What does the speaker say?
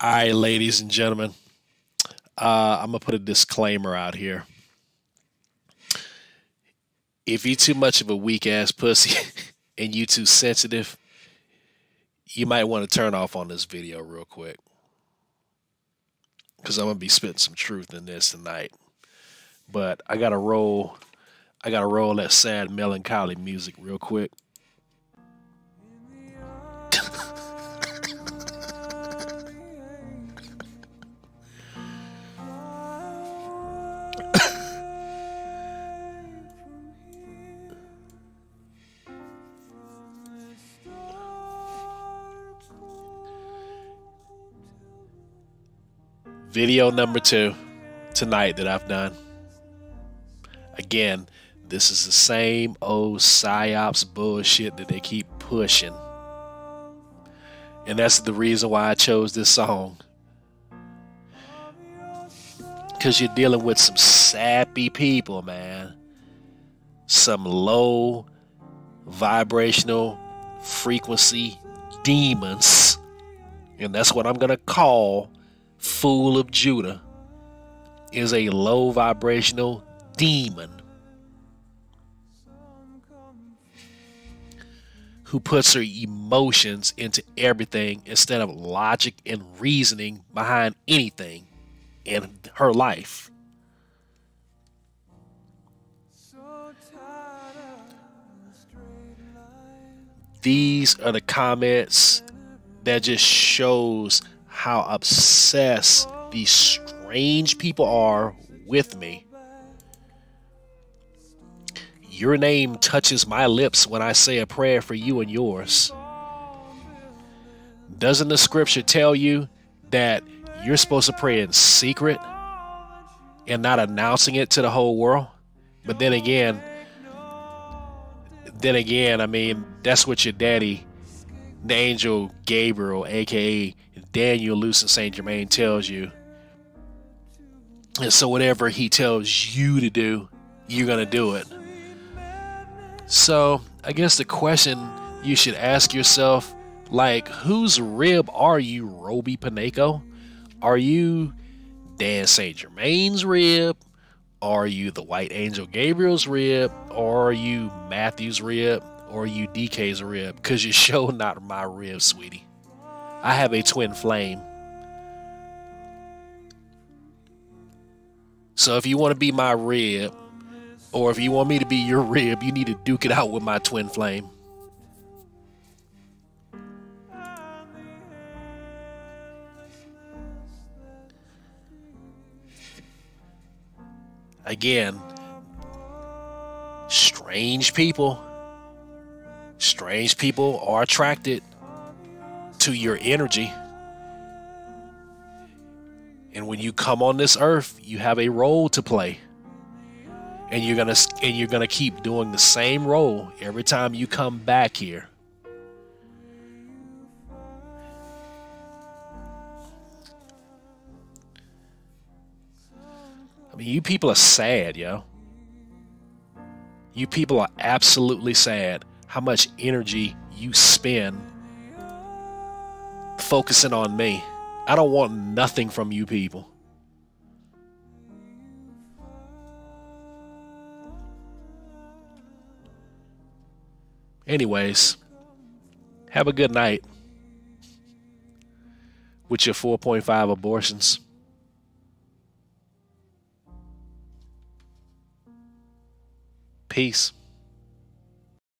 All right, ladies and gentlemen, uh, I'm gonna put a disclaimer out here. If you too much of a weak ass pussy and you too sensitive, you might want to turn off on this video real quick. Cause I'm gonna be spitting some truth in this tonight. But I gotta roll I gotta roll that sad melancholy music real quick. Video number two tonight that I've done. Again, this is the same old psyops bullshit that they keep pushing. And that's the reason why I chose this song. Because you're dealing with some sappy people, man. Some low vibrational frequency demons. And that's what I'm going to call Fool of Judah is a low vibrational demon who puts her emotions into everything instead of logic and reasoning behind anything in her life. These are the comments that just shows how obsessed these strange people are with me. Your name touches my lips when I say a prayer for you and yours. Doesn't the scripture tell you that you're supposed to pray in secret and not announcing it to the whole world? But then again, then again, I mean, that's what your daddy, the angel Gabriel, aka Daniel Lucent Saint Germain, tells you. And so, whatever he tells you to do, you're going to do it. So, I guess the question you should ask yourself like, whose rib are you, Robee Punako? Are you Dan St. Germain's rib? Are you the White Angel Gabriel's rib? Or are you Matthew's rib? Or you DK's rib? Because you show not my rib, sweetie. I have a twin flame. So if you want to be my rib, or if you want me to be your rib, you need to duke it out with my twin flame. Again, strange people. Strange people are attracted to your energy. And when you come on this earth, you have a role to play and you're gonna and you're gonna keep doing the same role every time you come back here. I mean, you people are sad, yo. You people are absolutely sad how much energy you spend focusing on me. I don't want nothing from you people. Anyways, have a good night with your 4.5 abortions. Peace.